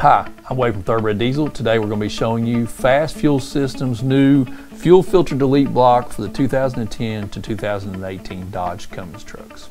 Hi, I'm Wade from Thoroughbred Diesel. Today we're going to be showing you FASS Fuel Systems new fuel filter delete block for the 2010 to 2018 Dodge Cummins trucks.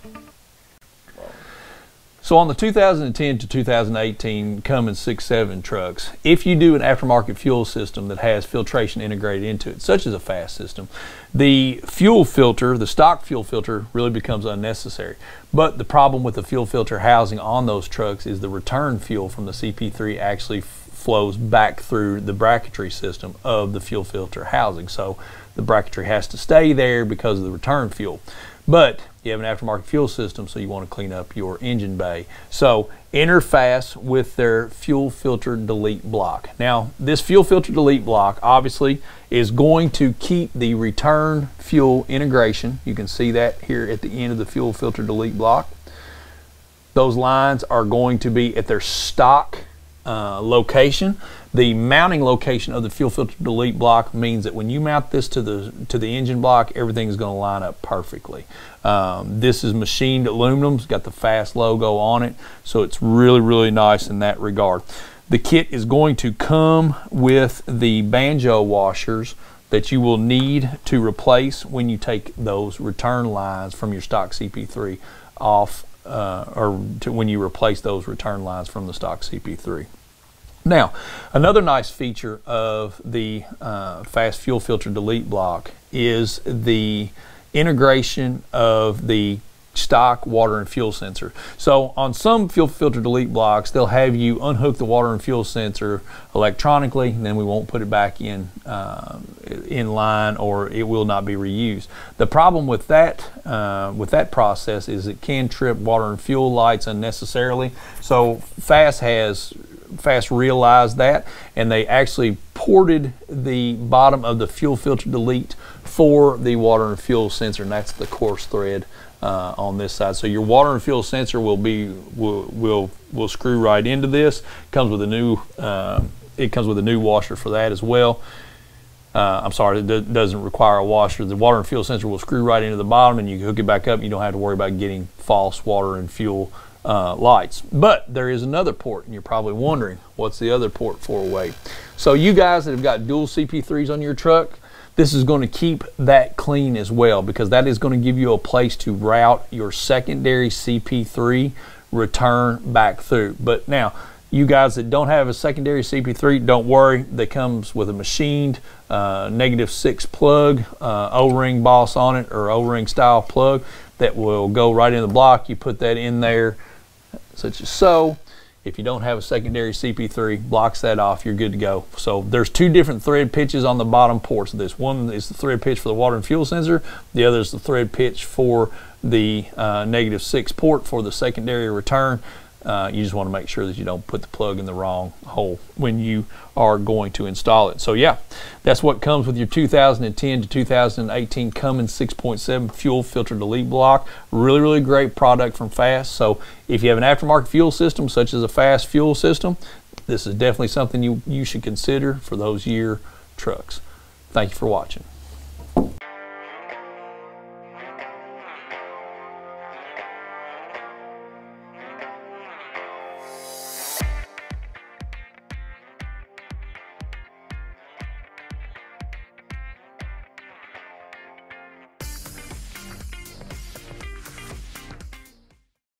So on the 2010 to 2018 Cummins 6.7 trucks, if you do an aftermarket fuel system that has filtration integrated into it, such as a FASS system, the fuel filter, the stock fuel filter, really becomes unnecessary. But the problem with the fuel filter housing on those trucks is the return fuel from the CP3 actually flows back through the bracketry system of the fuel filter housing. So the bracketry has to stay there because of the return fuel. But you have an aftermarket fuel system, so you want to clean up your engine bay. So interface with their fuel filter delete block. Now, this fuel filter delete block obviously is going to keep the return fuel integration. You can see that here at the end of the fuel filter delete block. Those lines are going to be at their stock uh, location. The mounting location of the fuel filter delete block means that when you mount this to the to the engine block, everything is going to line up perfectly. Um, this is machined aluminum. It's got the FASS logo on it, so it's really really nice in that regard. The kit is going to come with the banjo washers that you will need to replace when you take those return lines from your stock CP3 off uh, or to when you replace those return lines from the stock CP3. Now, another nice feature of the uh, FASS fuel filter delete block is the integration of the stock water and fuel sensor. So on some fuel filter delete blocks, they'll have you unhook the water and fuel sensor electronically, and then we won't put it back in uh, in line, or it will not be reused. The problem with that uh, with that process is it can trip water and fuel lights unnecessarily. So FASS has FASS realized that, and they actually ported the bottom of the fuel filter delete for the water and fuel sensor, and that's the coarse thread uh, on this side. So your water and fuel sensor will be will will will screw right into this. Comes with a new uh, it comes with a new washer for that as well. Uh, I'm sorry, it doesn't require a washer. The water and fuel sensor will screw right into the bottom, and you can hook it back up. You don't have to worry about getting false water and fuel uh, lights. But there is another port, and you're probably wondering what's the other port for, Wade. So you guys that have got dual CP3s on your truck, this is going to keep that clean as well because that is going to give you a place to route your secondary CP3 return back through. But now, you guys that don't have a secondary CP3, don't worry. That comes with a machined uh, negative six plug, uh, O-ring boss on it or O-ring style plug that will go right in the block. You put that in there such as so. If you don't have a secondary CP3, blocks that off, you're good to go. So there's two different thread pitches on the bottom ports of this. One is the thread pitch for the water and fuel sensor. The other is the thread pitch for the uh, negative six port for the secondary return. Uh, you just want to make sure that you don't put the plug in the wrong hole when you are going to install it. So yeah, that's what comes with your 2010 to 2018 Cummins 6.7 fuel filter delete block. Really, really great product from FASS. So if you have an aftermarket fuel system, such as a FASS fuel system, this is definitely something you, you should consider for those year trucks. Thank you for watching.